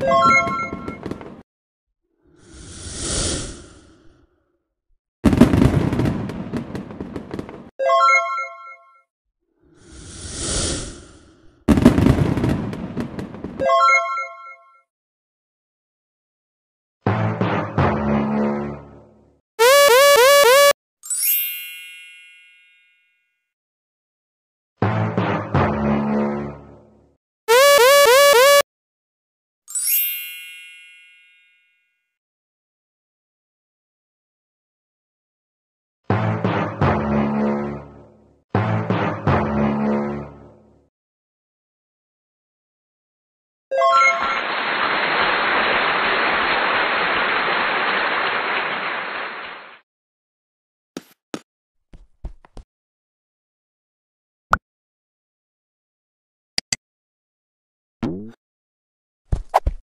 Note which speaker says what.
Speaker 1: you Thank you